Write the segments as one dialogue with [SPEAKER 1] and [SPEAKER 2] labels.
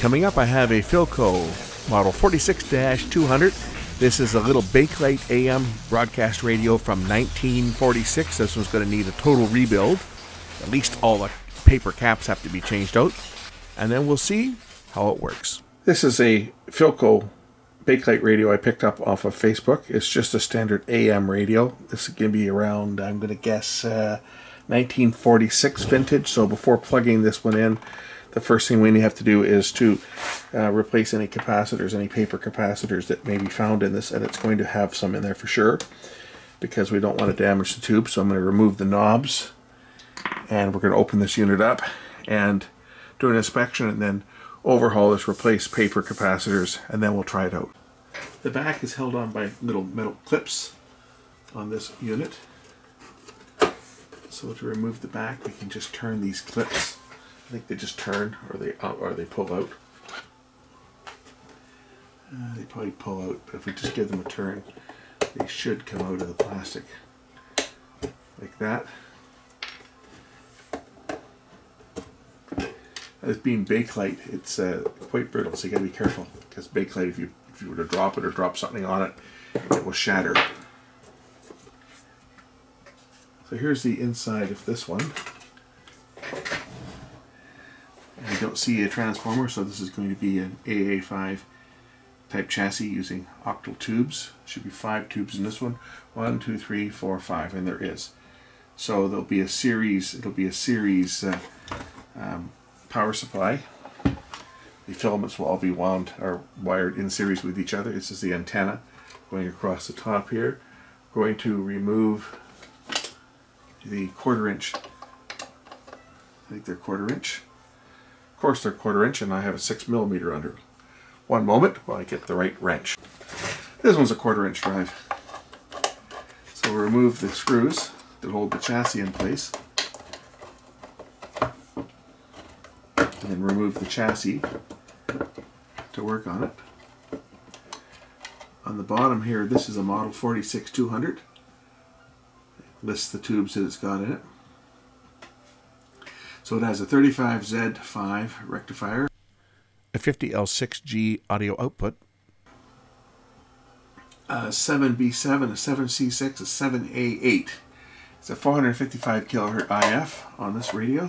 [SPEAKER 1] Coming up, I have a Philco Model 46-200. This is a little Bakelite AM broadcast radio from 1946. This one's going to need a total rebuild. At least all the paper caps have to be changed out. And then we'll see how it works. This is a Philco Bakelite radio I picked up off of Facebook. It's just a standard AM radio. This is going to be around, I'm going to guess, uh, 1946 vintage. So before plugging this one in, the first thing we have to do is to uh, replace any capacitors, any paper capacitors that may be found in this, and it's going to have some in there for sure because we don't want to damage the tube. So I'm going to remove the knobs and we're going to open this unit up and do an inspection and then overhaul this, replace paper capacitors, and then we'll try it out. The back is held on by little metal clips on this unit. So to remove the back, we can just turn these clips I think they just turn or they out or they pull out. Uh, they probably pull out, but if we just give them a turn, they should come out of the plastic like that. As being bakelite, it's uh, quite brittle, so you gotta be careful because bakelite, if you if you were to drop it or drop something on it, it will shatter. So here's the inside of this one don't see a transformer, so this is going to be an AA5 type chassis using octal tubes. Should be five tubes in this one. One, two, three, four, five, and there is. So there'll be a series. It'll be a series uh, um, power supply. The filaments will all be wound or wired in series with each other. This is the antenna going across the top here. Going to remove the quarter inch. I think they're quarter inch course they're quarter inch and I have a six millimeter under. One moment while I get the right wrench. This one's a quarter inch drive. So we'll remove the screws that hold the chassis in place. And then remove the chassis to work on it. On the bottom here, this is a model 46200. Lists the tubes that it's got in it. So it has a 35Z5 rectifier, a 50L6G audio output, a 7B7, a 7C6, a 7A8. It's a 455 kilohertz IF on this radio.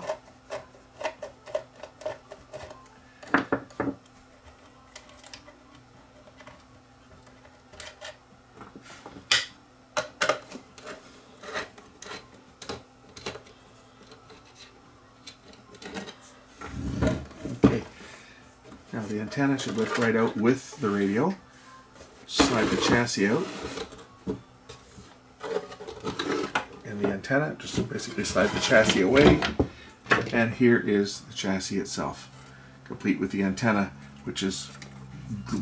[SPEAKER 1] Antenna should lift right out with the radio. Slide the chassis out. And the antenna, just basically slide the chassis away. And here is the chassis itself, complete with the antenna, which is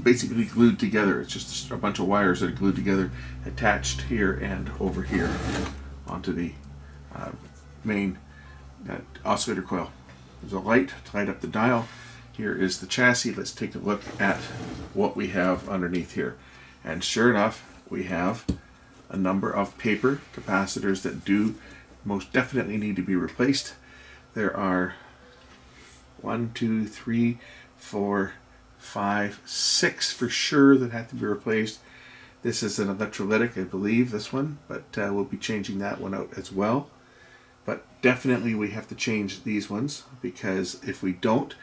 [SPEAKER 1] basically glued together. It's just a bunch of wires that are glued together, attached here and over here onto the uh, main uh, oscillator coil. There's a light to light up the dial. Here is the chassis. Let's take a look at what we have underneath here. And sure enough, we have a number of paper capacitors that do most definitely need to be replaced. There are one, two, three, four, five, six for sure that have to be replaced. This is an electrolytic, I believe, this one, but uh, we'll be changing that one out as well. But definitely we have to change these ones because if we don't,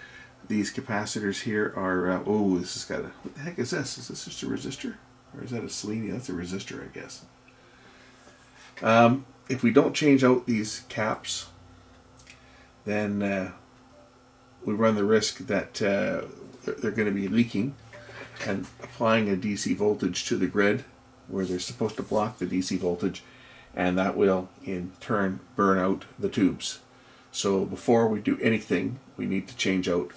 [SPEAKER 1] these capacitors here are, uh, oh, this has got a, what the heck is this? Is this just a resistor? Or is that a selenium? That's a resistor, I guess. Um, if we don't change out these caps, then uh, we run the risk that uh, they're going to be leaking and applying a DC voltage to the grid where they're supposed to block the DC voltage and that will in turn burn out the tubes. So before we do anything, we need to change out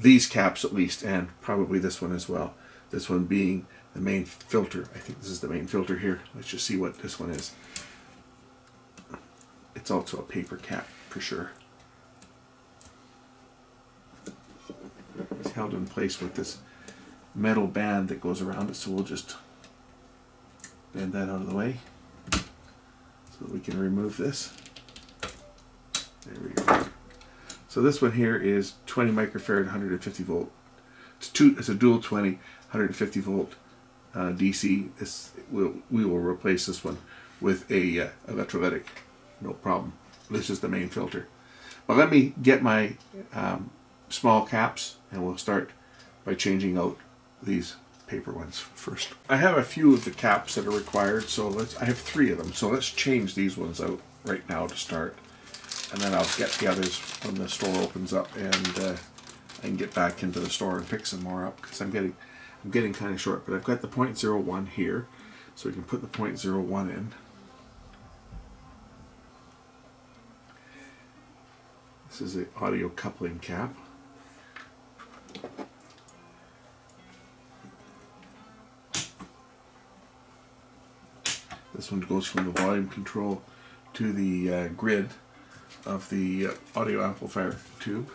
[SPEAKER 1] these caps at least, and probably this one as well. This one being the main filter. I think this is the main filter here. Let's just see what this one is. It's also a paper cap for sure. It's held in place with this metal band that goes around it, so we'll just bend that out of the way so that we can remove this. There we go. So this one here is 20 microfarad, 150 volt. It's two. It's a dual 20, 150 volt uh, DC. This will we will replace this one with a uh, electrolytic, no problem. This is the main filter. But let me get my um, small caps, and we'll start by changing out these paper ones first. I have a few of the caps that are required, so let's. I have three of them, so let's change these ones out right now to start, and then I'll get the others when the store opens up, and uh, I can get back into the store and pick some more up because I'm getting, I'm getting kind of short. But I've got the 0.01 here, so we can put the 0.01 in. This is the audio coupling cap. This one goes from the volume control to the uh, grid of the uh, audio amplifier tube.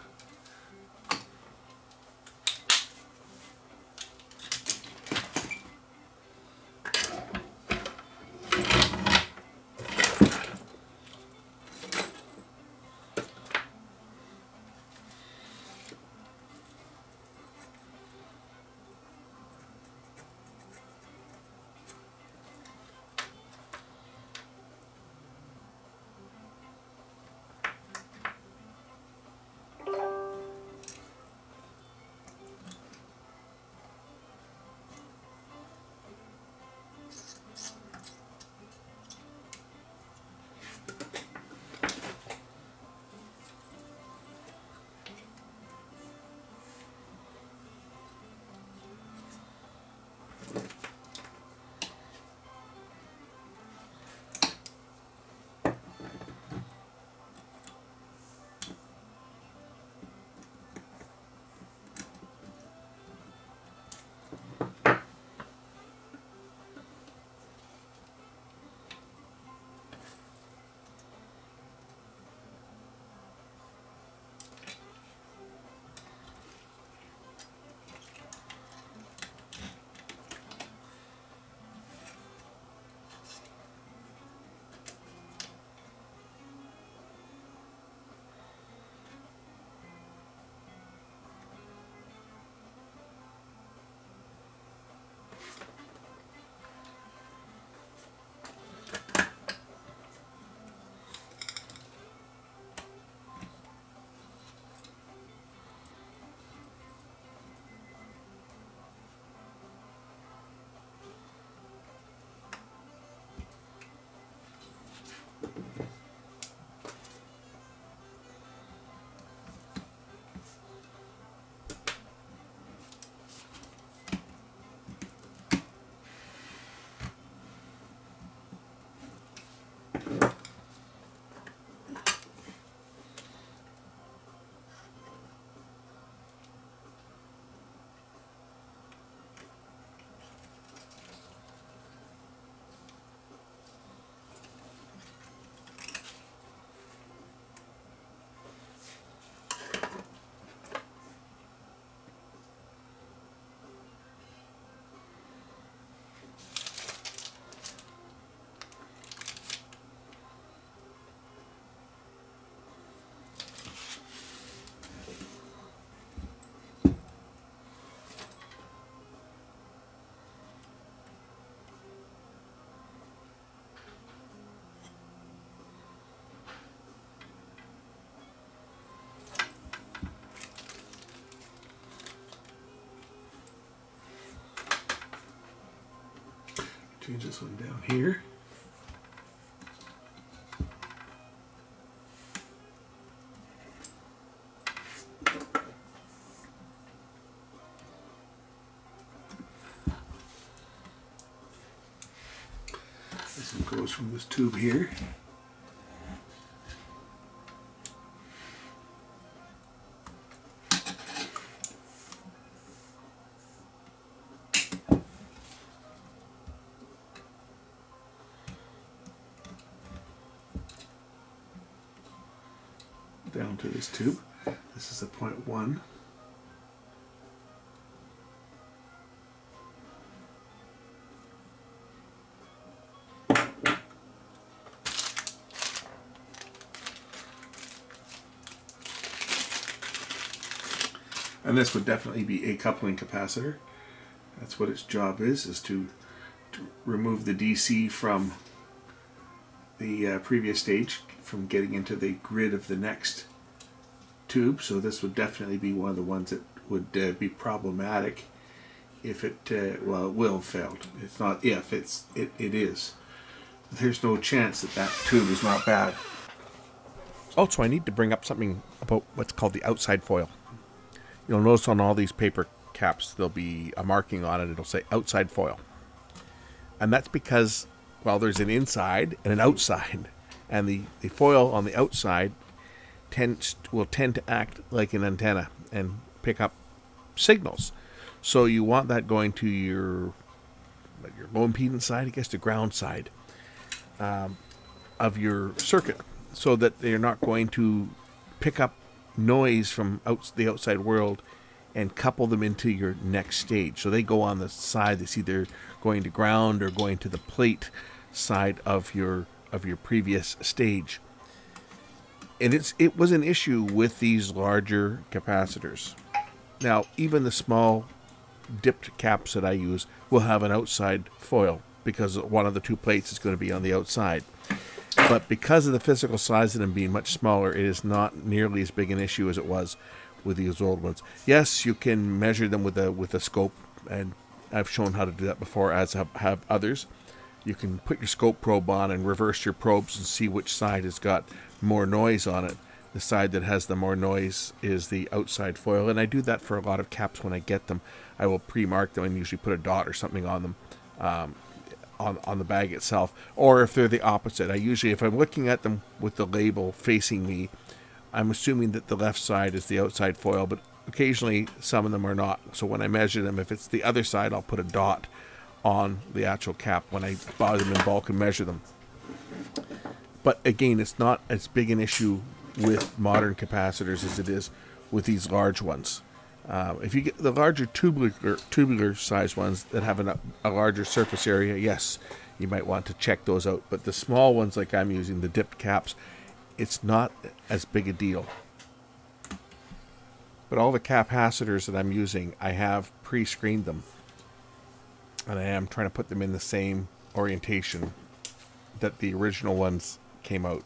[SPEAKER 1] Change this one down here. This goes from this tube here. This tube. This is a point one.
[SPEAKER 2] And this would definitely be a coupling capacitor. That's what its job is, is to, to remove the DC from the uh, previous stage, from getting into the grid of the next tube. So this would definitely be one of the ones that would uh, be problematic if it, uh, well, it will failed. It's not if, it's, it, it is. There's no chance that that tube is not bad.
[SPEAKER 1] Also, I need to bring up something about what's called the outside foil. You'll notice on all these paper caps, there'll be a marking on it. It'll say outside foil. And that's because, well, there's an inside and an outside. And the, the foil on the outside tends will tend to act like an antenna and pick up signals. So you want that going to your your low impedance side, I guess, the ground side um, of your circuit, so that they're not going to pick up noise from out, the outside world and couple them into your next stage. So they go on the side that's either going to ground or going to the plate side of your of your previous stage. And it's it was an issue with these larger capacitors. Now, even the small dipped caps that I use will have an outside foil because one of the two plates is going to be on the outside. But because of the physical size of them being much smaller, it is not nearly as big an issue as it was with these old ones. Yes, you can measure them with a with a scope, and I've shown how to do that before, as have, have others. You can put your scope probe on and reverse your probes and see which side has got more noise on it. The side that has the more noise is the outside foil, and I do that for a lot of caps when I get them. I will pre-mark them and usually put a dot or something on them. Um, on, on the bag itself, or if they're the opposite. I usually, if I'm looking at them with the label facing me, I'm assuming that the left side is the outside foil, but occasionally some of them are not. So when I measure them, if it's the other side, I'll put a dot on the actual cap when I buy them in bulk and measure them. But again, it's not as big an issue with modern capacitors as it is with these large ones. Uh, if you get the larger tubular tubular size ones that have an, a larger surface area, yes, you might want to check those out. But the small ones, like I'm using, the dipped caps, it's not as big a deal. But all the capacitors that I'm using, I have pre-screened them. And I am trying to put them in the same orientation that the original ones came out.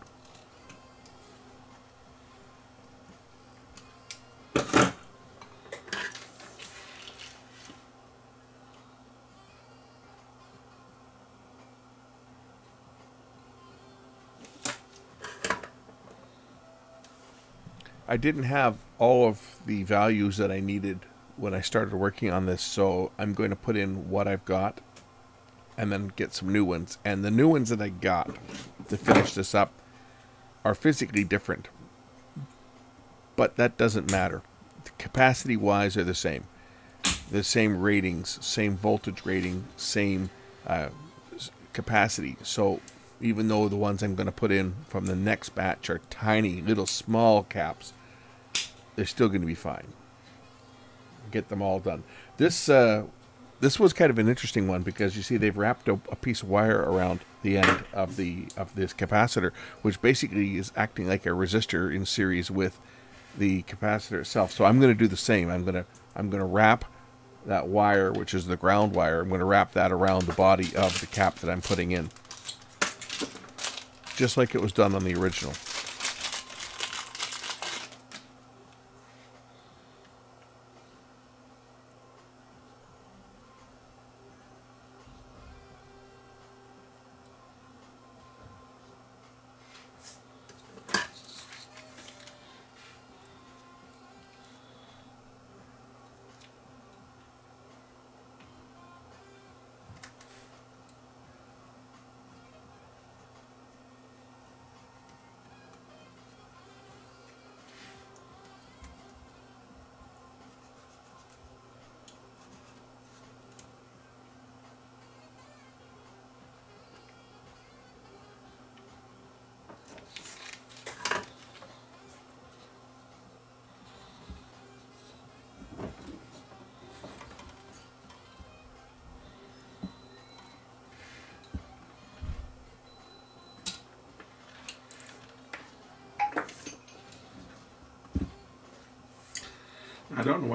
[SPEAKER 1] I didn't have all of the values that I needed when I started working on this, so I'm going to put in what I've got and then get some new ones. And the new ones that I got to finish this up are physically different, but that doesn't matter. Capacity wise, are the same. The same ratings, same voltage rating, same uh, capacity. So even though the ones I'm going to put in from the next batch are tiny, little small caps, they're still going to be fine. Get them all done. This uh, this was kind of an interesting one because you see they've wrapped a, a, piece of wire around the end of the of this capacitor, which basically is acting like a resistor in series with the capacitor itself. So I'm going to do the same. I'm going to I'm going to wrap that wire, which is the ground wire. I'm going to wrap that around the body of the cap that I'm putting in, just like it was done on the original.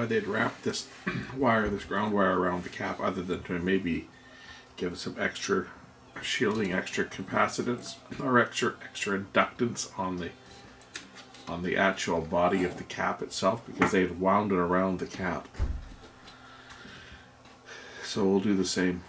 [SPEAKER 1] Why they'd wrap this wire, this ground wire around the cap other than to maybe give some extra shielding, extra capacitance or extra extra inductance on the on the actual body of the cap itself because they had wound it around the cap. So we'll do the same.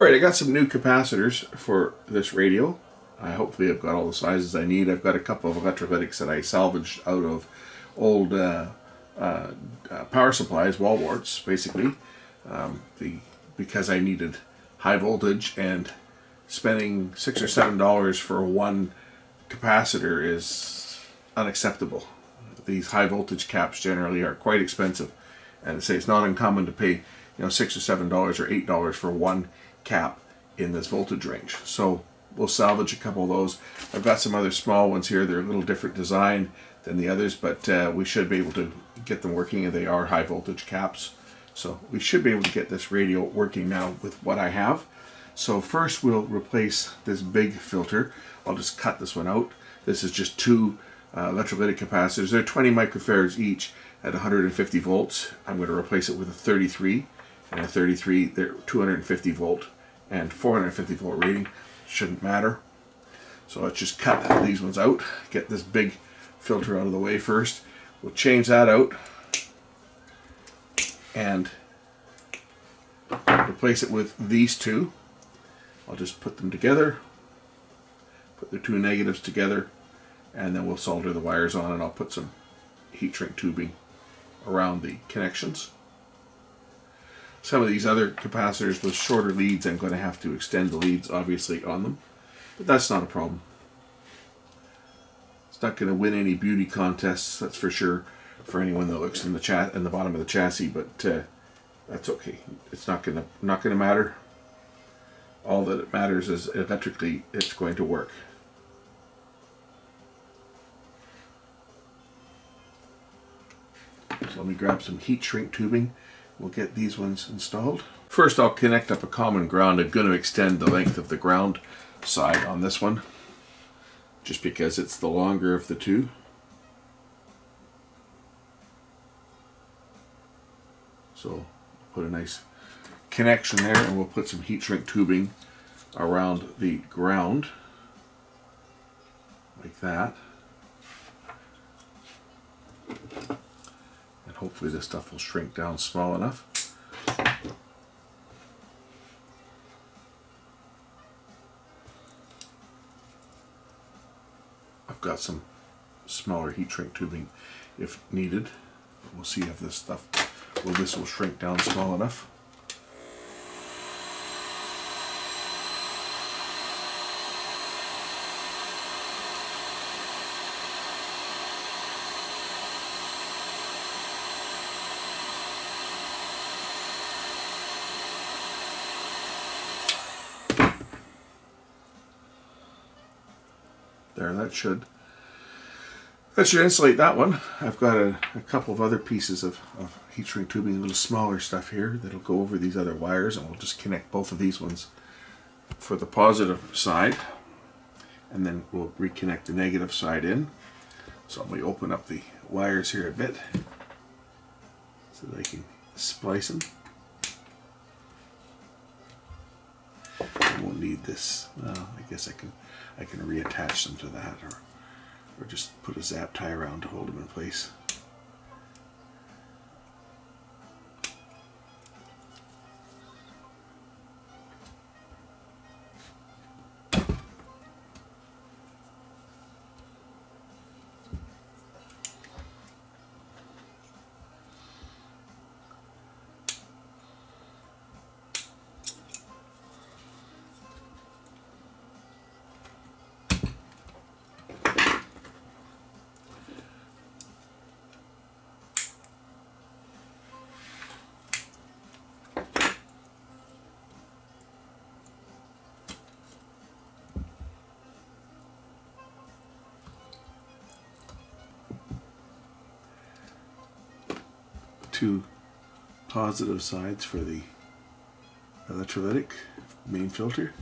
[SPEAKER 1] All right, I got some new capacitors for this radio. I hopefully I've got all the sizes I need. I've got a couple of electrolytics that I salvaged out of old uh, uh, uh, power supplies, wall warts, basically. Um, the because I needed high voltage and spending six or seven dollars for one capacitor is unacceptable. These high voltage caps generally are quite expensive, and I say it's not uncommon to pay you know six or seven dollars or eight dollars for one cap in this voltage range. So we'll salvage a couple of those. I've got some other small ones here. They're a little different design than the others, but uh, we should be able to get them working and they are high voltage caps. So we should be able to get this radio working now with what I have. So first we'll replace this big filter. I'll just cut this one out. This is just two uh, electrolytic capacitors. They're 20 microfarads each at 150 volts. I'm going to replace it with a 33 and a 33 they're 250 volt and 450 volt rating shouldn't matter. So let's just cut these ones out get this big filter out of the way first. We'll change that out and replace it with these two. I'll just put them together put the two negatives together and then we'll solder the wires on and I'll put some heat shrink tubing around the connections some of these other capacitors with shorter leads, I'm going to have to extend the leads, obviously, on them. But that's not a problem. It's not going to win any beauty contests, that's for sure, for anyone that looks in the chat in the bottom of the chassis. But uh, that's okay. It's not going to not going to matter. All that matters is electrically, it's going to work. So let me grab some heat shrink tubing we'll get these ones installed. First I'll connect up a common ground. I'm going to extend the length of the ground side on this one just because it's the longer of the two. So put a nice connection there and we'll put some heat shrink tubing around the ground like that. Hopefully this stuff will shrink down small enough. I've got some smaller heat shrink tubing if needed. We'll see if this stuff, well, this will shrink down small enough. Should that should insulate that one. I've got a, a couple of other pieces of, of heat shrink tubing, a little smaller stuff here that'll go over these other wires and we'll just connect both of these ones for the positive side and then we'll reconnect the negative side in. So let me open up the wires here a bit so that I can splice them. I this. Well, I guess I can I can reattach them to that or or just put a zap tie around to hold them in place. Two positive sides for the electrolytic main filter.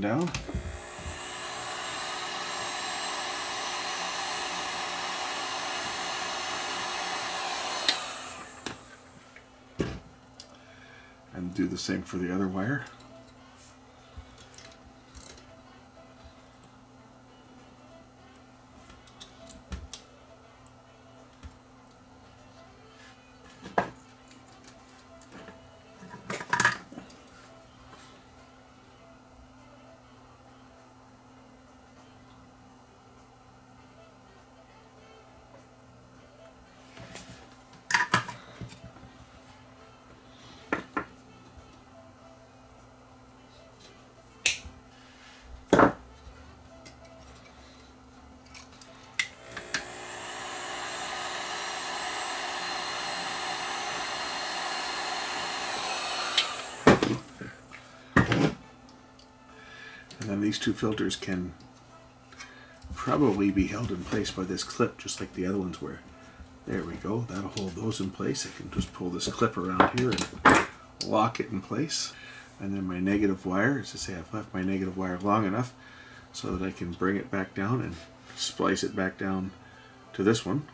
[SPEAKER 1] Down. And do the same for the other wire. These two filters can probably be held in place by this clip just like the other ones were. There we go, that'll hold those in place. I can just pull this clip around here and lock it in place. And then my negative wire, as I say, I've left my negative wire long enough so that I can bring it back down and splice it back down to this one.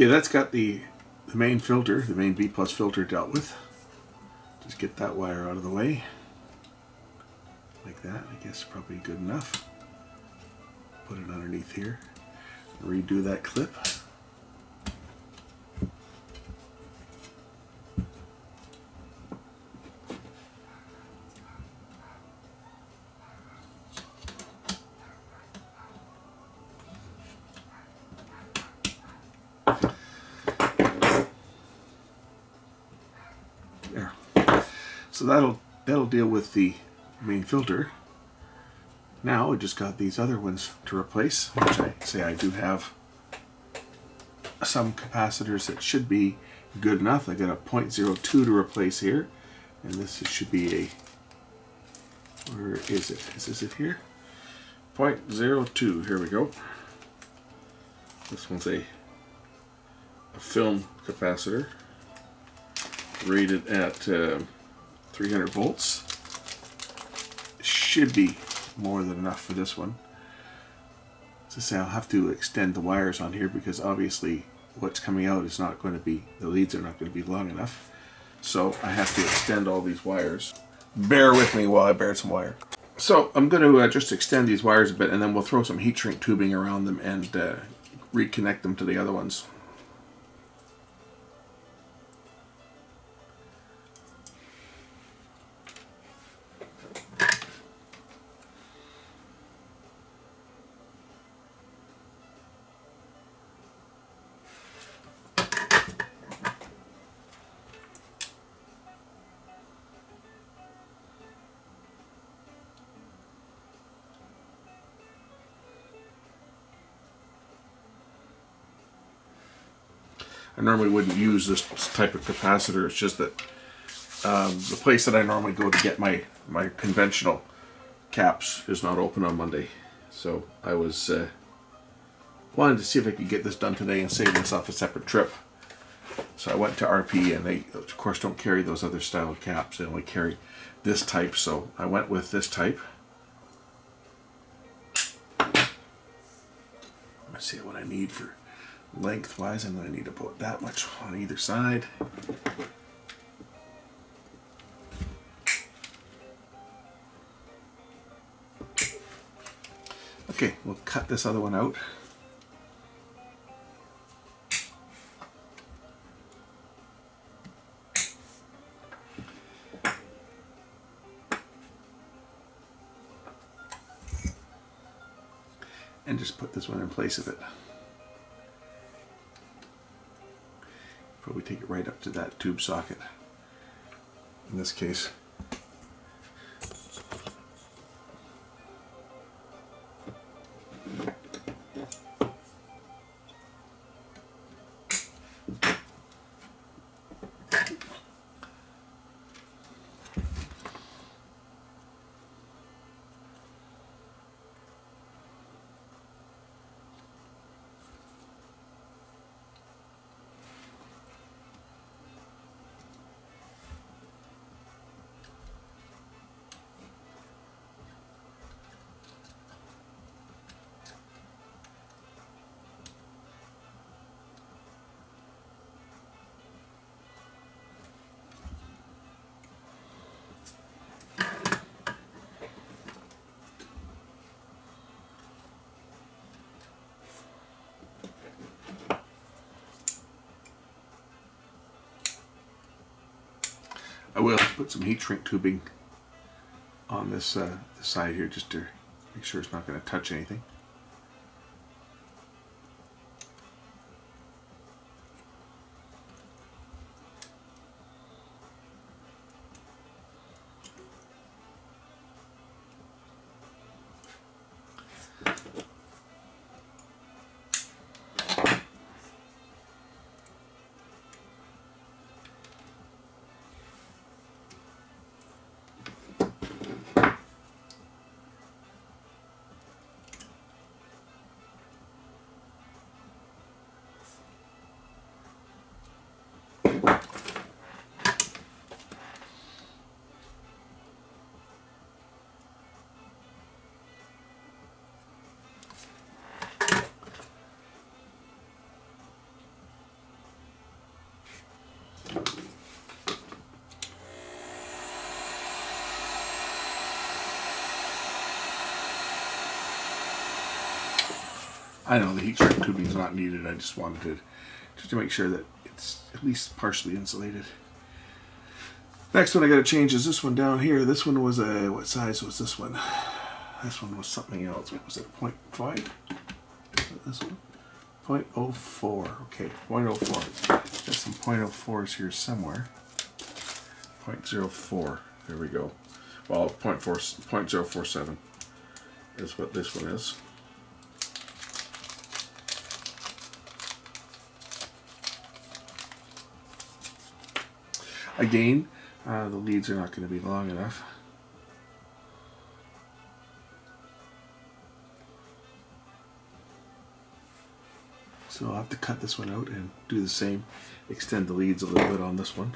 [SPEAKER 1] Okay, that's got the, the main filter, the main B plus filter dealt with. Just get that wire out of the way. Like that, I guess probably good enough. Put it underneath here. Redo that clip. That'll that'll deal with the main filter. Now I just got these other ones to replace, which I say I do have some capacitors that should be good enough. I got a 0.02 to replace here, and this should be a where is it? Is this it here? 0.02. Here we go. This one's a a film capacitor rated at uh, 300 volts. Should be more than enough for this one. As I say, I'll have to extend the wires on here because obviously what's coming out is not going to be, the leads are not going to be long enough. So I have to extend all these wires. Bear with me while I bear some wire. So I'm going to uh, just extend these wires a bit and then we'll throw some heat shrink tubing around them and uh, reconnect them to the other ones. Normally wouldn't use this type of capacitor. It's just that um, the place that I normally go to get my, my conventional caps is not open on Monday. So I was uh, wanted to see if I could get this done today and save myself a separate trip. So I went to RP and they of course don't carry those other style caps. They only carry this type. So I went with this type. Let's see what I need for lengthwise I'm going to need about that much on either side. Okay, we'll cut this other one out. And just put this one in place of it. Probably take it right up to that tube socket in this case. I will put some heat shrink tubing on this, uh, this side here just to make sure it's not going to touch anything. I know the heat shrink tubing is not needed. I just wanted to just to make sure that it's at least partially insulated. Next one I got to change is this one down here. This one was a what size was this one? This one was something else. What was it? 0.5? This one? 0.04. Okay, 0.04. Got some 0.04s here somewhere. 0.04. There we go. Well, 0.4, 0.047 is what this one is. Again, uh, the leads are not going to be long enough. So I'll have to cut this one out and do the same. Extend the leads a little bit on this one.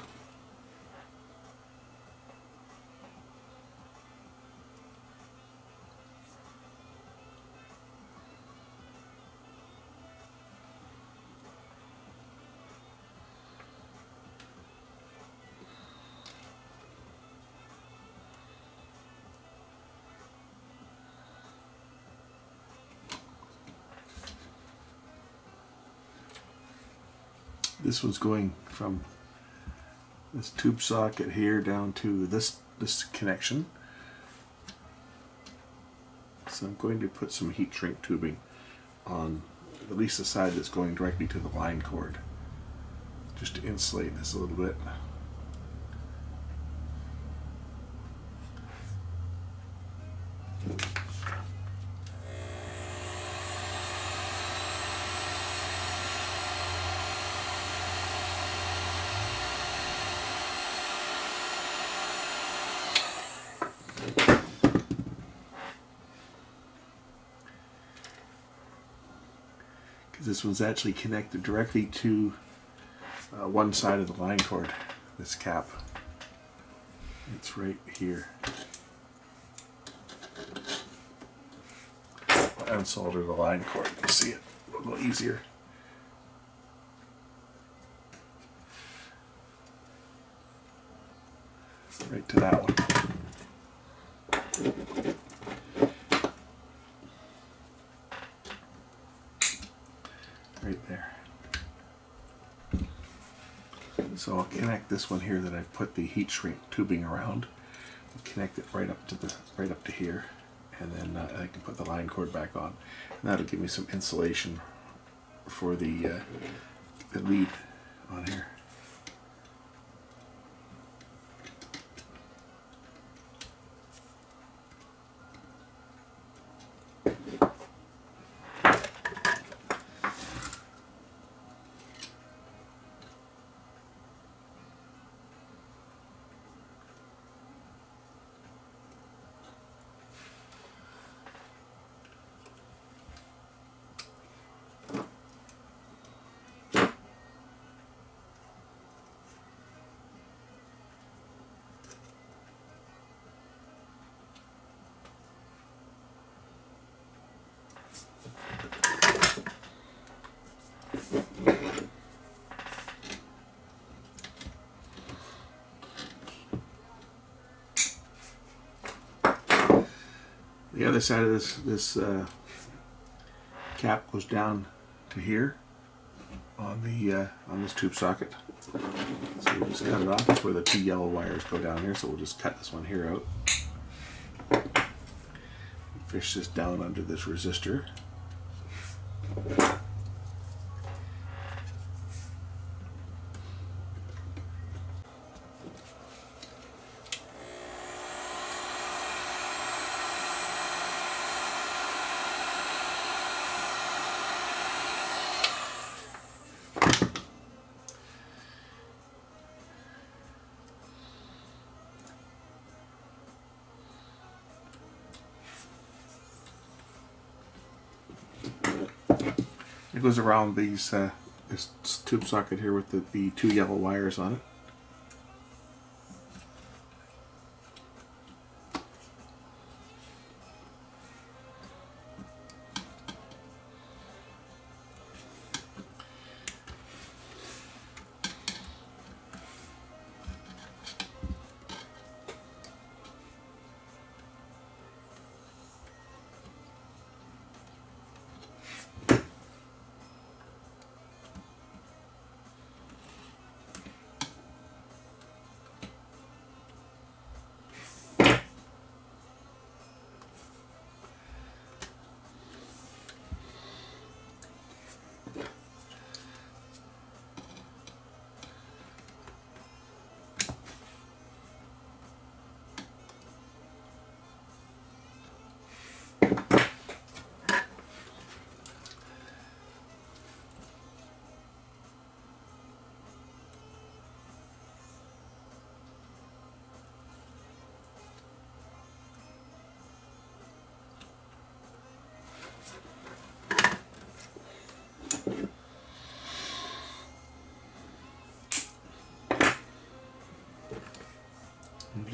[SPEAKER 1] This one's going from this tube socket here down to this this connection. So I'm going to put some heat shrink tubing on at least the side that's going directly to the line cord. Just to insulate this a little bit this one's actually connected directly to uh, one side of the line cord, this cap. It's right here. I'll unsolder the line cord, you'll see it a little easier. Right to that one. right there. So I'll connect this one here that I've put the heat shrink tubing around. Connect it right up to the right up to here, and then uh, I can put the line cord back on. And that'll give me some insulation for the uh, the lead on here. The other side of this this uh, cap goes down to here on the uh, on this tube socket. So we'll just cut it off. That's where the two yellow wires go down here. So we'll just cut this one here out. Fish this down under this resistor. Goes around these uh, this tube socket here with the, the two yellow wires on it.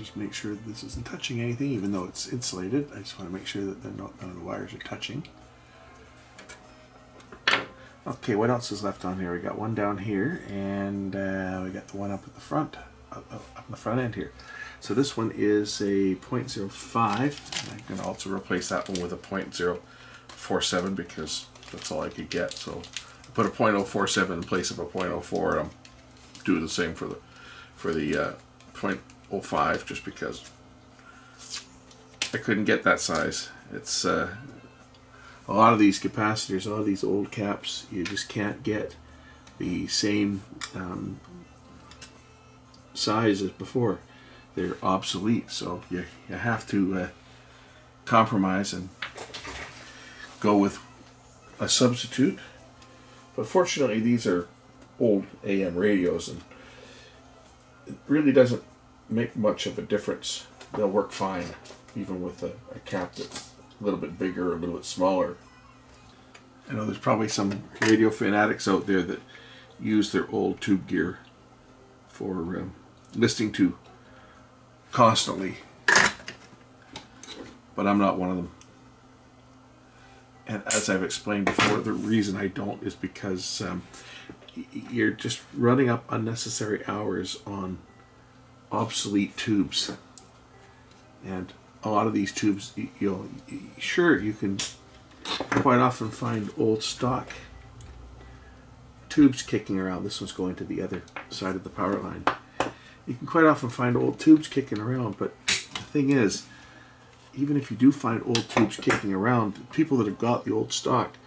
[SPEAKER 1] Just make sure this isn't touching anything, even though it's insulated. I just want to make sure that they're not, none of the wires are touching. Okay, what else is left on here? We got one down here, and uh, we got the one up at the front, up, up, the front end here. So this one is a 0.05. I'm going to also replace that one with a 0.047 because that's all I could get. So I put a 0.047 in place of a 0.04. and I'm doing the same for the for the uh, 0.05 just because I couldn't get that size. It's uh, a lot of these capacitors, a lot of these old caps, you just can't get the same um, size as before they're obsolete. So you, you have to uh, compromise and go with a substitute. But fortunately, these are old AM radios, and it really doesn't make much of a difference. They'll work fine, even with a, a cap that's a little bit bigger, a little bit smaller. I know there's probably some radio fanatics out there that use their old tube gear for um, listening to constantly. But I'm not one of them. And as I've explained before, the reason I don't is because um, you're just running up unnecessary hours on obsolete tubes. And a lot of these tubes, you know, sure, you can quite often find old stock tubes kicking around. This one's going to the other side of the power line you can quite often find old tubes kicking around, but the thing is, even if you do find old tubes kicking around, people that have got the old stock,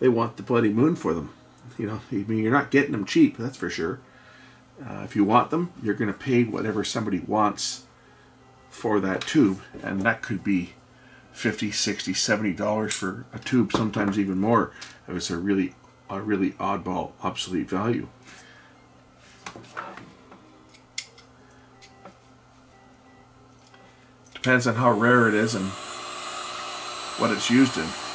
[SPEAKER 1] they want the bloody moon for them. You know, I mean, you're not getting them cheap, that's for sure. Uh, if you want them, you're going to pay whatever somebody wants for that tube, and that could be 50 60 70 dollars for a tube sometimes even more if it's a really a really oddball obsolete value Depends on how rare it is and what it's used in.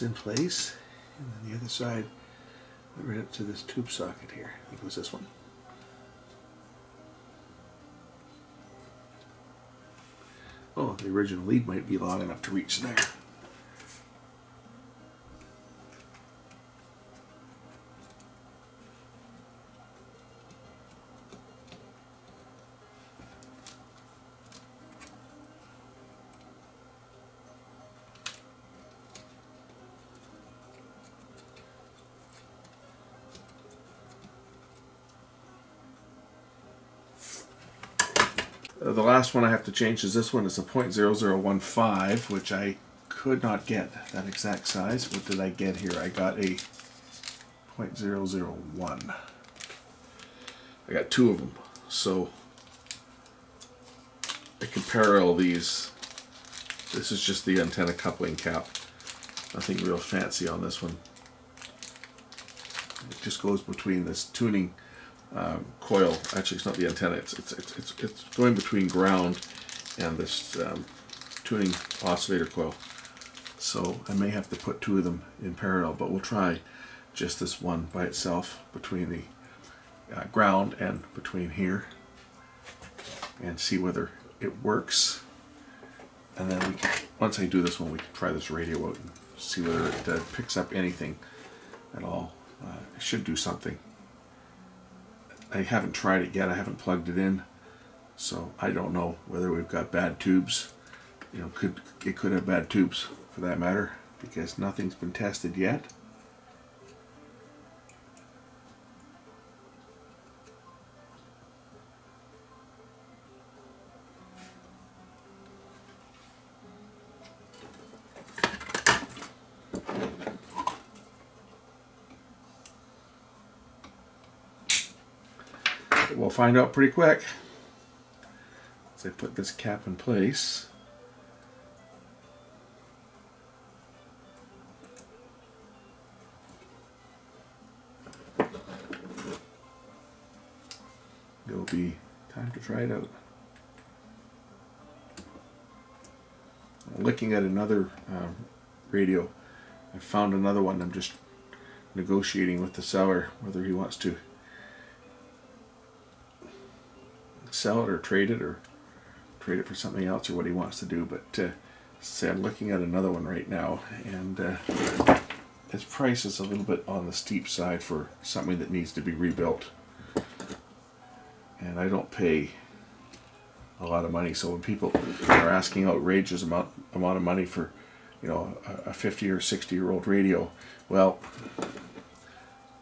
[SPEAKER 1] In place. And then the other side, right up to this tube socket here. I think it was this one. Oh, the original lead might be long enough to reach there. Last one I have to change is this one. It's a .0015, which I could not get that exact size. What did I get here? I got a .001. I got two of them. So I can parallel these. This is just the antenna coupling cap. Nothing real fancy on this one. It just goes between this tuning um, coil. Actually, it's not the antenna. It's it's it's it's, it's going between ground and this um, tuning oscillator coil. So I may have to put two of them in parallel, but we'll try just this one by itself between the uh, ground and between here and see whether it works. And then we can, once I do this one, we can try this radio out and see whether it uh, picks up anything at all. Uh, it should do something. I haven't tried it yet. I haven't plugged it in, so I don't know whether we've got bad tubes. You know, could it could have bad tubes for that matter because nothing's been tested yet. We'll find out pretty quick. As I put this cap in place. It'll be time to try it out. looking at another um, radio. I found another one. I'm just negotiating with the seller whether he wants to sell it or trade it or trade it for something else or what he wants to do. But uh, say I'm looking at another one right now, and uh, its price is a little bit on the steep side for something that needs to be rebuilt. And I don't pay a lot of money, so when people are asking outrageous amount amount of money for, you know, a, a 50 or 60 year old radio, well,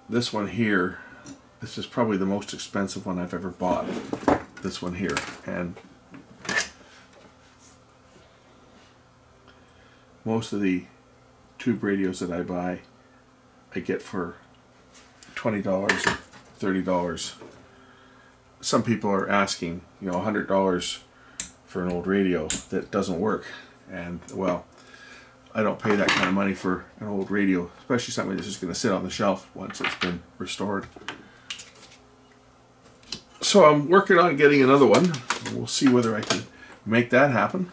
[SPEAKER 1] this one here, this is probably the most expensive one I've ever bought. This one here, and most of the tube radios that I buy, I get for twenty dollars or thirty dollars. Some people are asking, you know, hundred dollars for an old radio that doesn't work, and well, I don't pay that kind of money for an old radio, especially something that's just going to sit on the shelf once it's been restored. So I'm working on getting another one. We'll see whether I can make that happen.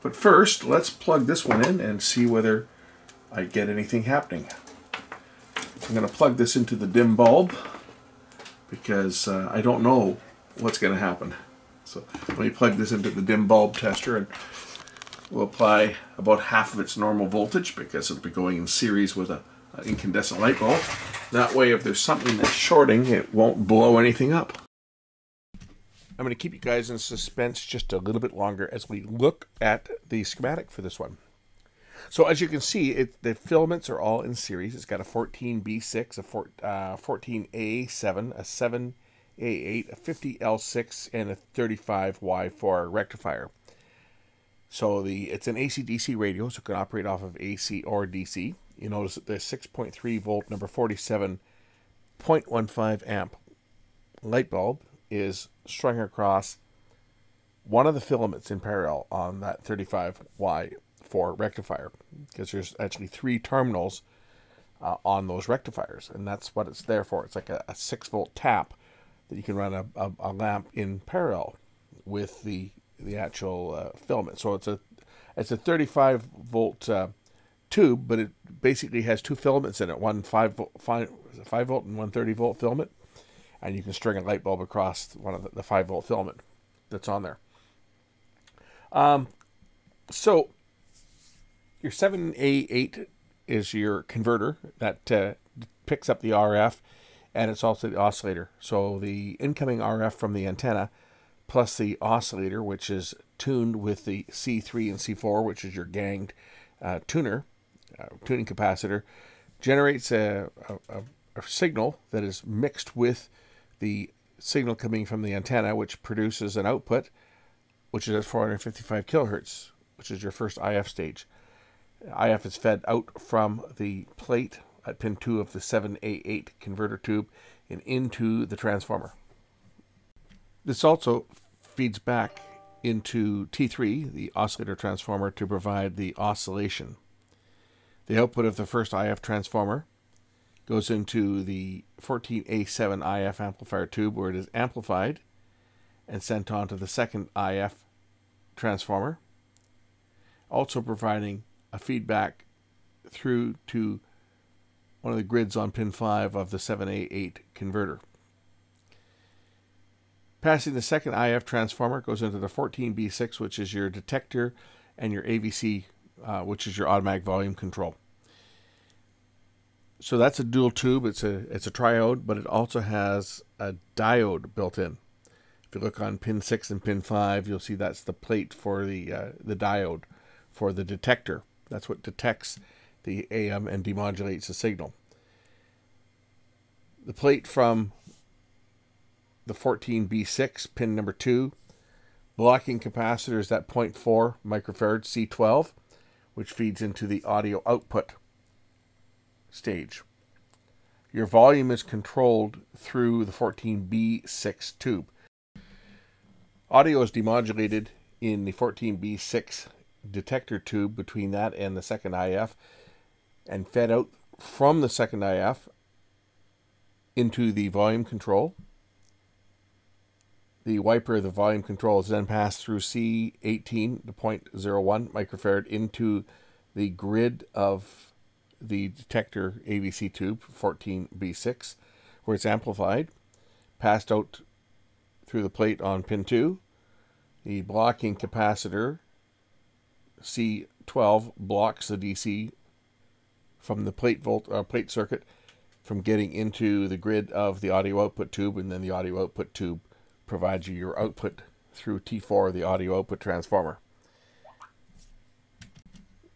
[SPEAKER 1] But first, let's plug this one in and see whether I get anything happening. I'm going to plug this into the dim bulb because uh, I don't know what's going to happen. So let me plug this into the dim bulb tester and we'll apply about half of its normal voltage because it'll be going in series with a, incandescent light bulb. That way if there's something that's shorting, it won't blow anything up. I'm going to keep you guys in suspense just a little bit longer as we look at the schematic for this one. So as you can see, it, the filaments are all in series. It's got a 14B6, a four, uh, 14A7, a 7A8, a 50L6, and a 35Y4 rectifier. So the it's an AC-DC radio, so it can operate off of AC or DC. You notice that the 6.3 volt number 47.15 amp light bulb is strung across one of the filaments in parallel on that 35Y4 rectifier because there's actually three terminals uh, on those rectifiers and that's what it's there for. It's like a, a 6 volt tap that you can run a, a, a, lamp in parallel with the the actual uh, filament. So it's a it's a 35 volt uh, tube, but it basically has two filaments in it. One 5 volt, 5, 5 volt and one 30 volt filament and you can string a light bulb across one of the, the 5 volt filament that's on there. Um, so your 7A8 is your converter that uh, picks up the RF and it's also the oscillator. So the incoming RF from the antenna plus the oscillator, which is tuned with the C3 and C4, which is your ganged uh, tuner, uh, tuning capacitor, generates a, a, a, signal that is mixed with the signal coming from the antenna, which produces an output, which is at 455 kilohertz, which is your first IF stage. IF is fed out from the plate at pin 2 of the 7A8 converter tube and into the transformer. This also feeds back into T3, the oscillator transformer, to provide the oscillation. The output of the first IF transformer goes into the 14A7 IF amplifier tube where it is amplified and sent on to the second IF transformer, also providing a feedback through to one of the grids on pin 5 of the 7A8 converter. Passing the second IF transformer goes into the 14B6, which is your detector, and your AVC, uh, which is your automatic volume control so that's a dual tube. It's a it's a triode, but it also has a diode built in. If you look on pin six and pin five, you'll see that's the plate for the uh, the diode for the detector. That's what detects the AM and demodulates the signal. The plate from the 14B6 pin number two, blocking capacitor is that 0.4 microfarad C12, which feeds into the audio output stage. Your volume is controlled through the 14B6 tube. Audio is demodulated in the 14B6 detector tube between that and the second IF and fed out from the second IF into the volume control
[SPEAKER 3] the wiper, of the volume control is then passed through C18 to 0.01 microfarad into the grid of the detector AVC tube 14B6, where it's amplified, passed out through the plate on pin 2. The blocking capacitor C12 blocks the DC from the plate volt uh, plate circuit from getting into the grid of the audio output tube, and then the audio output tube provides you your output through T4, the audio output transformer.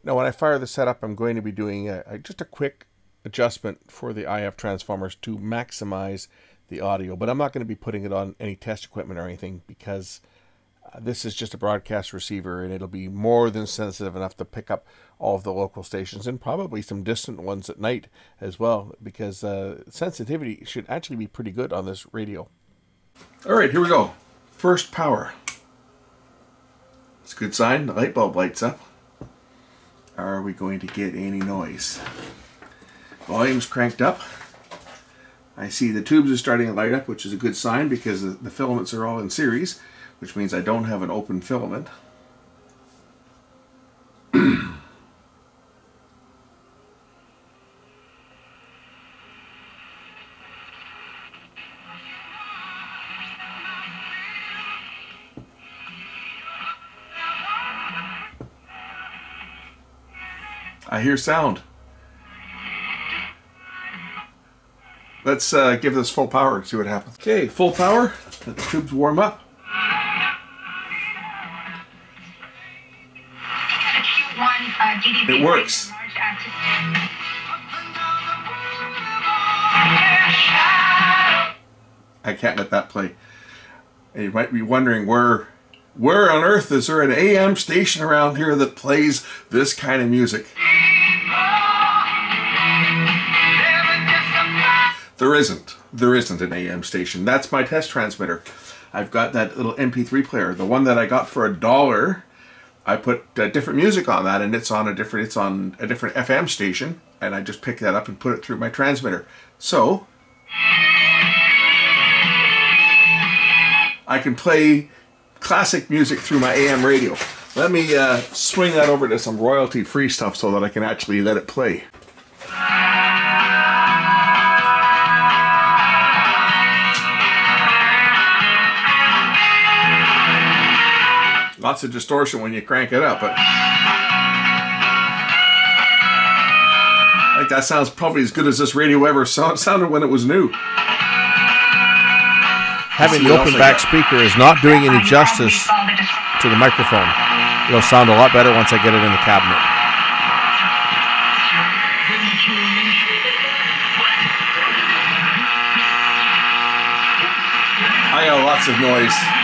[SPEAKER 3] Now, when I fire the setup, I'm going to be doing a, a, just a quick adjustment for the IF transformers to maximize the audio, but I'm not going to be putting it on any test equipment or anything because uh, this is just a broadcast receiver and it'll be more than sensitive enough to pick up all of the local stations and probably some distant ones at night as well because uh, sensitivity should actually be pretty good on this radio.
[SPEAKER 1] All right, here we go. First power. It's a good sign. The light bulb lights up. Are we going to get any noise? Volume's cranked up. I see the tubes are starting to light up, which is a good sign because the filaments are all in series which means I don't have an open filament. hear sound. Let's uh, give this full power and see what happens. Okay, full power. Let the tubes warm up. It works. I can't let that play. And you might be wondering where where on earth is there an AM station around here that plays this kind of music? There isn't. There isn't an AM station. That's my test transmitter. I've got that little MP3 player, the one that I got for a dollar I put uh, different music on that, and it's on a different it's on a different FM station, and I just pick that up and put it through my transmitter. So I can play classic music through my AM radio. Let me uh, swing that over to some royalty-free stuff so that I can actually let it play. Lots of distortion when you crank it up, but I think that sounds probably as good as this radio ever sounded when it was new.
[SPEAKER 3] Having the open back speaker is not doing any justice to the microphone. It'll sound a lot better once I get it in the cabinet.
[SPEAKER 1] I got lots of noise.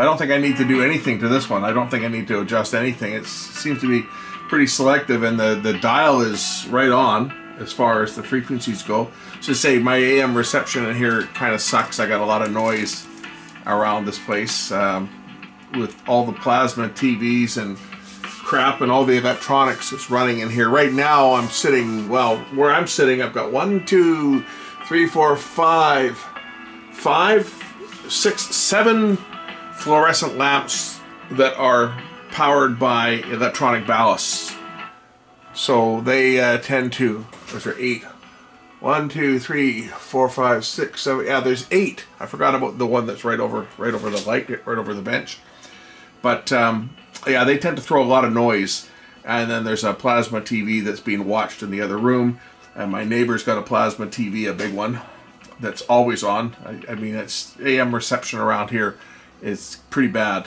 [SPEAKER 1] I don't think I need to do anything to this one. I don't think I need to adjust anything. It seems to be pretty selective and the, the dial is right on as far as the frequencies go. So say my AM reception in here kind of sucks. I got a lot of noise around this place um, with all the plasma TVs and crap and all the electronics that's running in here. Right now, I'm sitting, well, where I'm sitting, I've got one, two, three, four, five, five, six, seven fluorescent lamps that are powered by electronic ballasts. So they uh, tend to, those are eight. One, two, three, four, five, six, seven. Yeah, there's eight. I forgot about the one that's right over, right over the light, right over the bench. But um, yeah, they tend to throw a lot of noise. And then there's a plasma TV that's being watched in the other room. And my neighbor's got a plasma TV, a big one, that's always on. I, I mean, it's AM reception around here is pretty bad.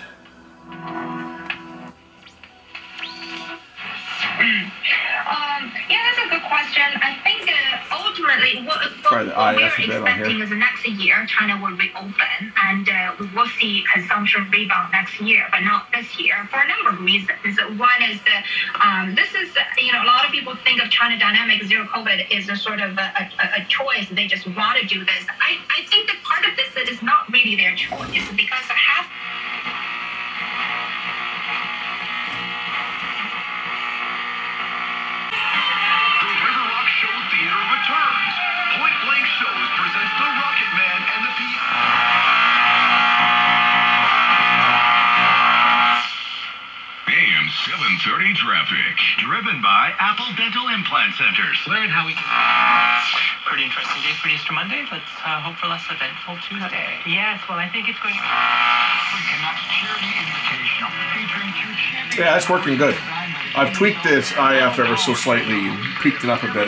[SPEAKER 4] Um, yeah, that's a good question. I think uh, ultimately, what,
[SPEAKER 1] the
[SPEAKER 4] what we're
[SPEAKER 1] IF a bit on here.
[SPEAKER 4] expecting is next year China will reopen and uh, we will see consumption rebound next year, but not this year for a number of reasons. One is that um, this is, you know, a lot of people think of China Dynamic Zero COVID is a sort of a, a, a choice. They just want to do this. I, I think that part of this is not really their choice because
[SPEAKER 5] Apple Dental Implant Centers.
[SPEAKER 6] Learn how we. Pretty interesting day for Easter Monday. Let's uh, hope for less eventful Tuesday. Yes, well, I think it's going. To.
[SPEAKER 1] Yeah, it's working good. I've tweaked this IF ever so slightly, and peaked it up a bit.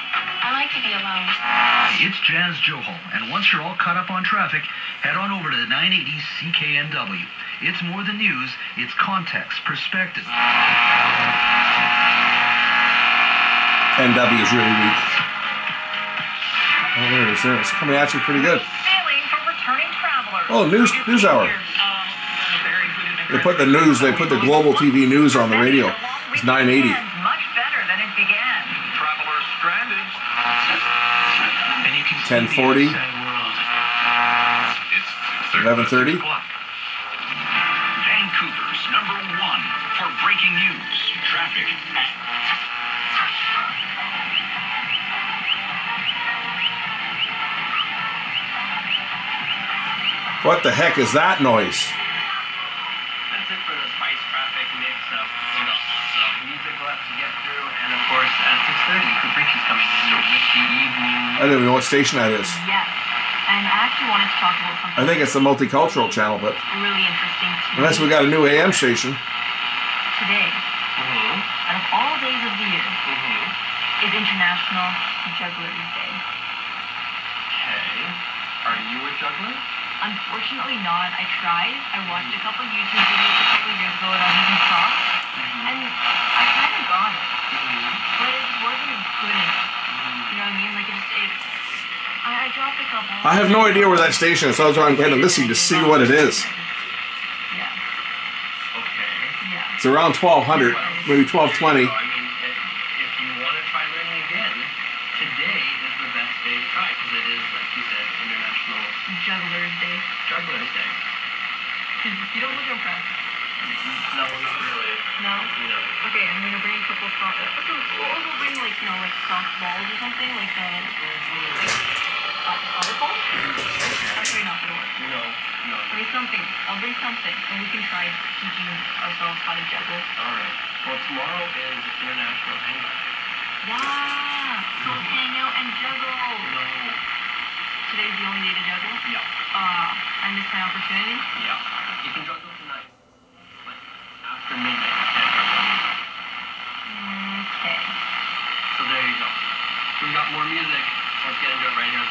[SPEAKER 4] I like to be alone.
[SPEAKER 7] It's Jas Johal, and once you're all caught up on traffic, head on over to the 980 CKNW. It's more than news, it's context, perspective.
[SPEAKER 1] NW is really weak. Oh, there it is. There it's coming at you pretty good.
[SPEAKER 4] Sailing for returning travelers.
[SPEAKER 1] Oh, news news hour. Um, they put the news. They put the global TV news on the radio. It's 980.
[SPEAKER 4] Much better than it began.
[SPEAKER 5] Travelers stranded.
[SPEAKER 7] And you can see
[SPEAKER 1] 1040.
[SPEAKER 7] the outside world.
[SPEAKER 5] It's
[SPEAKER 1] 11:30.
[SPEAKER 5] Vancouver's number one for breaking news, traffic,
[SPEAKER 1] What the heck is that noise?
[SPEAKER 6] That's it for the spice traffic mix of we got lots of music left to get through, and of course at 6:30, Caprici's coming in with the evening.
[SPEAKER 1] I don't even know what station that is.
[SPEAKER 8] Yes. And I actually wanted to talk about something
[SPEAKER 1] I think it's the multicultural channel, but
[SPEAKER 8] really interesting
[SPEAKER 1] unless we got a new AM station.
[SPEAKER 8] today.
[SPEAKER 6] Mm-hmm.
[SPEAKER 8] Out of all days of the year
[SPEAKER 6] Mm-hmm.
[SPEAKER 8] is International Jugglers Day.
[SPEAKER 6] Okay. Are you a juggler?
[SPEAKER 8] Unfortunately not. I tried. I watched a couple YouTube videos a couple years ago and I even saw. And I kind of got it. But it wasn't good enough. You know what I mean? Like it just, it, I, I dropped a couple.
[SPEAKER 1] I have no idea where that station is, so that's why I'm kind of listening to see what it is.
[SPEAKER 8] Yeah.
[SPEAKER 6] Okay.
[SPEAKER 8] Yeah.
[SPEAKER 1] It's around 1200, maybe 1220.
[SPEAKER 6] So, I mean, if, if you want to try learning again, today is the best day to try because it is, like you said, International
[SPEAKER 8] Jugglers Day.
[SPEAKER 6] Jugglers Day.
[SPEAKER 8] You don't look impressed.
[SPEAKER 6] No, not really.
[SPEAKER 8] No?
[SPEAKER 6] No.
[SPEAKER 8] Okay, I'm gonna bring a couple of soft. Uh, okay, we'll also bring like you know like soft balls or something like uh, like uh, volleyball. Actually, not gonna work.
[SPEAKER 6] No. No.
[SPEAKER 8] Bring something. I'll bring something, and we can try teaching ourselves how to juggle.
[SPEAKER 6] All right. Well, tomorrow is International Hangout Day.
[SPEAKER 8] Yeah. So hang out and juggle.
[SPEAKER 6] No.
[SPEAKER 8] Today's the only day to juggle.
[SPEAKER 6] Yeah.
[SPEAKER 8] Ah, I missed my opportunity.
[SPEAKER 6] Yeah. You can juggle tonight, but after midnight you can't juggle.
[SPEAKER 8] Okay.
[SPEAKER 6] So there you go. We got more music. Let's get into it right here.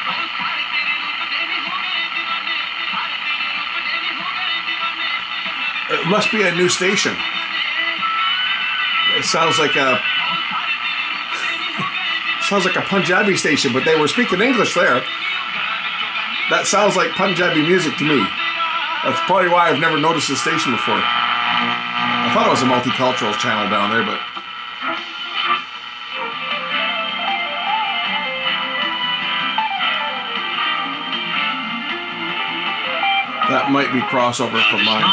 [SPEAKER 1] It must be a new station. It sounds like a sounds like a Punjabi station, but they were speaking English there. That sounds like Punjabi music to me. That's probably why I've never noticed the station before. I thought it was a multicultural channel down there, but that might be crossover from mine.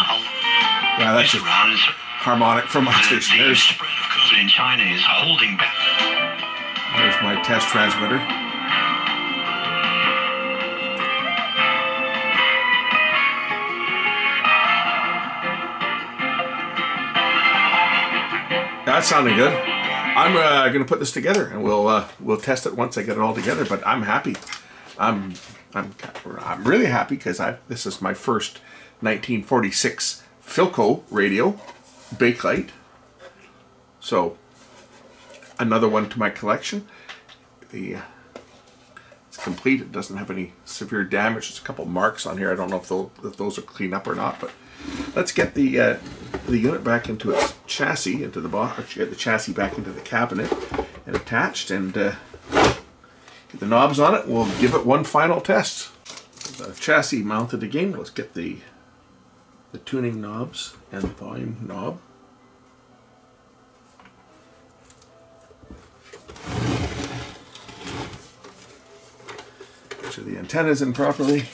[SPEAKER 1] Yeah, that's just harmonic from my station. There's,
[SPEAKER 5] spread of COVID in China is holding back.
[SPEAKER 1] there's my test transmitter. That's sounding good. I'm uh, going to put this together, and we'll uh, we'll test it once I get it all together. But I'm happy. I'm I'm I'm really happy because I this is my first 1946 Philco radio, Bakelite. So another one to my collection. The uh, it's complete. It doesn't have any severe damage. There's a couple marks on here. I don't know if those, if those are clean up or not. But let's get the uh, the unit back into its chassis, into the box. Get the chassis back into the cabinet and attached, and uh, get the knobs on it. We'll give it one final test. The chassis mounted again. Let's get the the tuning knobs and the volume knob. Make sure the antenna's in properly.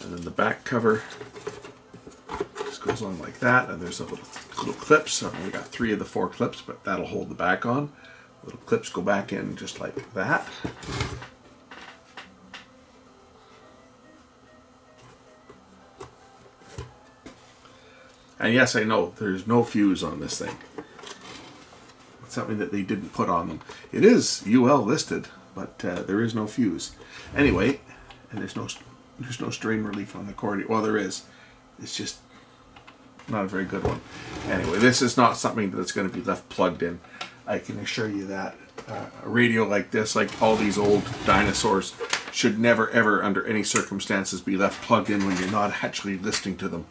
[SPEAKER 1] And then the back cover just goes on like that. And there's a little, little clips. I've only got three of the four clips, but that'll hold the back on. Little clips go back in just like that. And yes, I know there's no fuse on this thing. It's something that they didn't put on them. It is UL listed, but uh, there is no fuse. Anyway, and there's no there's no strain relief on the cord. Well, there is. It's just not a very good one. Anyway, this is not something that's going to be left plugged in. I can assure you that uh, a radio like this, like all these old dinosaurs, should never, ever, under any circumstances, be left plugged in when you're not actually listening to them.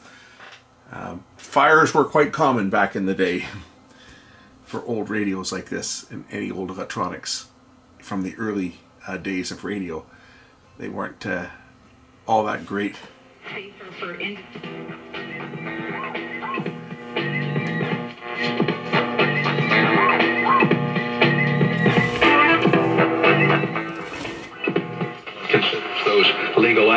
[SPEAKER 1] Um, fires were quite common back in the day for old radios like this and any old electronics from the early uh, days of radio. They weren't uh, all that great.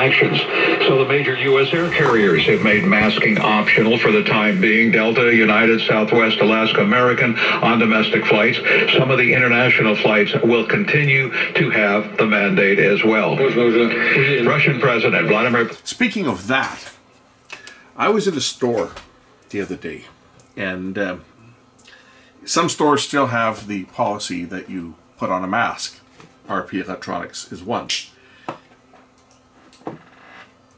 [SPEAKER 9] Actions. So the major U.S. air carriers have made masking optional for the time being. Delta, United, Southwest, Alaska, American on domestic flights. Some of the international flights will continue to have the mandate as well. Russian President Vladimir
[SPEAKER 1] Speaking of that, I was at a store the other day, and um, some stores still have the policy that you put on a mask. RP Electronics is one.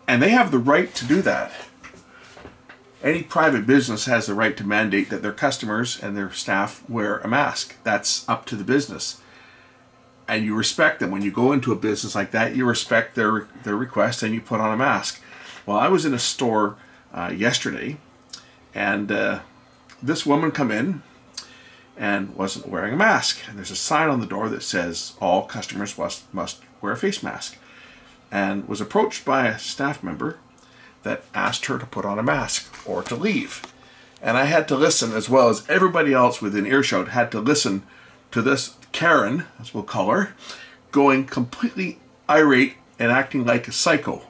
[SPEAKER 1] And they have the right to do that. Any private business has the right to mandate that their customers and their staff wear a mask. That's up to the business. And you respect them. When you go into a business like that, you respect their, their request and you put on a mask. Well, I was in a store uh, yesterday and uh, this woman come in and wasn't wearing a mask. And there's a sign on the door that says all customers must, must wear a face mask and was approached by a staff member that asked her to put on a mask or to leave. And I had to listen, as well as everybody else within earshot had to listen to this Karen, as we'll call her, going completely irate and acting like a psycho.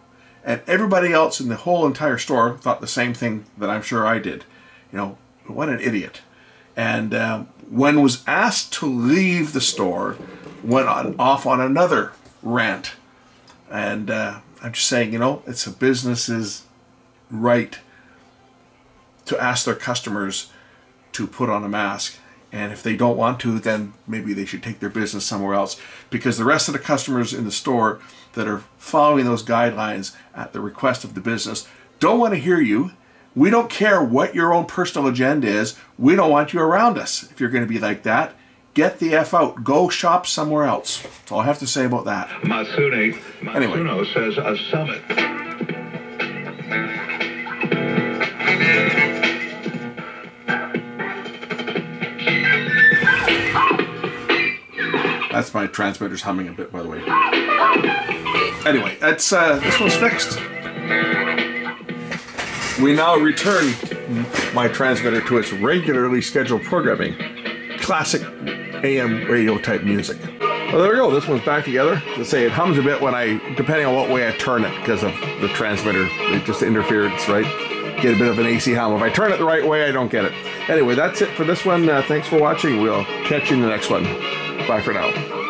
[SPEAKER 1] And everybody else in the whole entire store thought the same thing that I'm sure I did. You know, what an idiot. And um, when was asked to leave the store, went on, off on another rant and uh, I'm just saying, you know, it's a business's right to ask their customers to put on a mask. And if they don't want to, then maybe they should take their business somewhere else because the rest of the customers in the store that are following those guidelines at the request of the business don't want to hear you. We don't care what your own personal agenda is. We don't want you around us if you're going to be like that. Get the F out. Go shop somewhere else. That's all I have to say about that.
[SPEAKER 9] Masune,
[SPEAKER 1] Anyway.
[SPEAKER 9] Says a summit.
[SPEAKER 1] That's my transmitter's humming a bit, by the way. Anyway, that's uh, this one's fixed. We now return my transmitter to its regularly scheduled programming, classic AM radio type music. Well, there we go. This one's back together. Let's say it hums a bit when I, depending on what way I turn it, because of the transmitter, it just interference, right? Get a bit of an AC hum. If I turn it the right way, I don't get it. Anyway, that's it for this one. Uh, thanks for watching. We'll catch you in the next one. Bye for now.